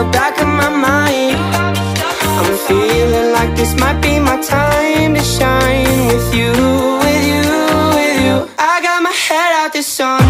the back of my mind. I'm feeling like this might be my time to shine With you, with you, with you. I got my head out the sunroof